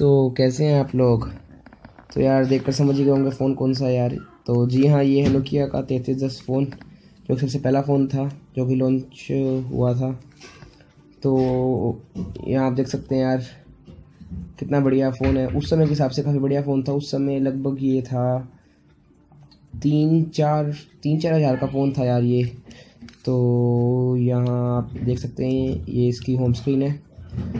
तो कैसे हैं आप लोग? तो यार, देखकर समझ ही गए होंगे फ़ोन कौन सा है यार। तो जी हाँ ये है नोकिया का तैंतीस दस फ़ोन, जो सबसे पहला फ़ोन था, जो कि लॉन्च हुआ था। तो यहाँ आप देख सकते हैं यार, कितना बढ़िया फ़ोन है। उस समय के हिसाब से काफ़ी बढ़िया फ़ोन था। उस समय लगभग ये था तीन चार तीन चार हज़ार का फ़ोन था यार ये। तो यहाँ आप देख सकते हैं, ये इसकी होम स्क्रीन है,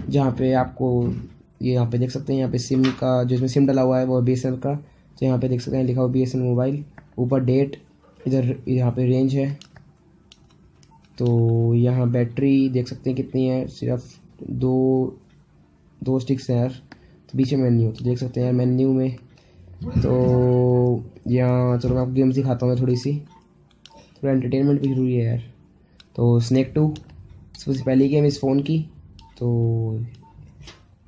जहाँ पे आपको ये यहाँ पे देख सकते हैं, यहाँ पे सिम का जो इसमें सिम डला हुआ है वो बी का। तो यहाँ पे देख सकते हैं, लिखा हुआ बी मोबाइल ऊपर डेट इधर यहाँ पे रेंज है। तो यहाँ बैटरी देख सकते हैं कितनी है, सिर्फ़ दो दो स्टिक्स हैं यार। तो बीच में मेन्यू तो देख सकते हैं यार मेन्यू में। तो यहाँ चलो मैं आपको गेम सिखाता हूँ थोड़ी सी थोड़ा एंटरटेनमेंट भी ज़रूरी है यार। तो स्नैक टू सबसे पहली गेम इस फ़ोन की। तो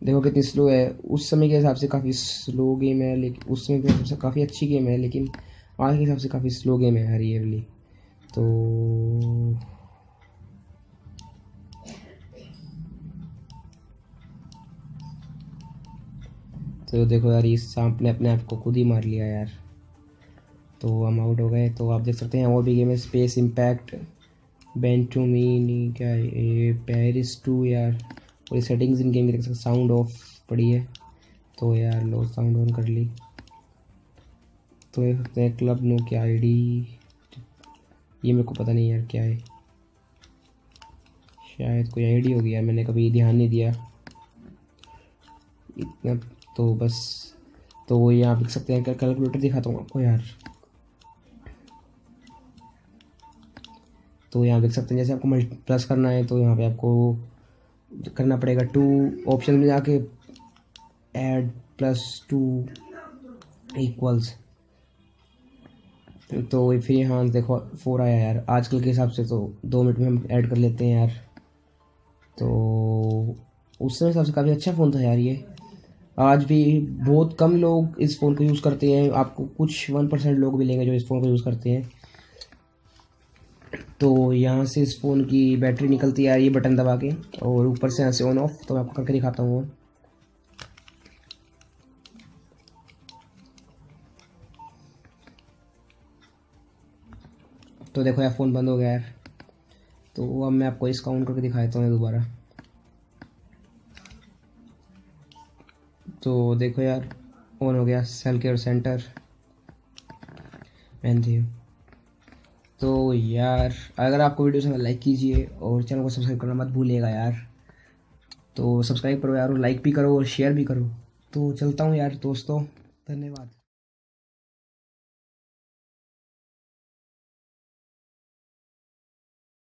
देखो कितनी स्लो है। उस समय के हिसाब से काफ़ी स्लो गेम है लेकिन उस समय के हिसाब से काफ़ी अच्छी गेम है, लेकिन आज के हिसाब से काफ़ी स्लो गेम है यार ये तो तो देखो यार इस सांप ने अपने आप को खुद ही मार लिया यार। तो हम आउट हो गए। तो आप देख सकते हैं, और भी गेम है स्पेस इम्पैक्ट बेन टू मीन क्या है पेरिस टू यार। और ये सेटिंग्स इन गेम की देख सकते साउंड ऑफ़ पड़ी है। तो यार, लो साउंड ऑन कर ली। तो देख सकते हैं क्लब नो क्या आई ये मेरे को पता नहीं यार क्या है। शायद कोई आईडी होगी यार, मैंने कभी ध्यान नहीं दिया। इतना तो बस। तो वो यहाँ देख सकते हैं कैलकुलेटर दिखाता हूँ आपको यार। तो यहाँ देख सकते हैं, जैसे आपको मल्टी प्लस करना है तो यहाँ पे आपको करना पड़ेगा टू ऑप्शन में जाके ऐड प्लस टू इक्वल्स तो फिर यहाँ देखो फोर आया यार। आजकल के हिसाब से तो दो मिनट में हम ऐड कर लेते हैं यार। तो उस समय हिसाब से काफ़ी अच्छा फ़ोन था यार ये। आज भी बहुत कम लोग इस फ़ोन को यूज़ करते हैं। आपको कुछ वन परसेंट लोग मिलेंगे जो इस फ़ोन को यूज़ करते हैं। तो यहाँ से इस फ़ोन की बैटरी निकलती है ये बटन दबा के, और ऊपर से यहाँ से ऑन ऑफ़ तो मैं आपको करके दिखाता हूँ तो देखो यार फ़ोन बंद हो गया यार। तो अब मैं आपको इस काउंट करके दिखाता हूँ दोबारा। तो देखो यार ऑन हो गया सेल केयर सेंटर मैन तो यार, अगर आपको वीडियो पसंद लाइक कीजिए और चैनल को सब्सक्राइब करना मत भूलिएगा यार। तो सब्सक्राइब करो यार और लाइक भी करो और शेयर भी करो। तो चलता हूँ यार दोस्तों, धन्यवाद।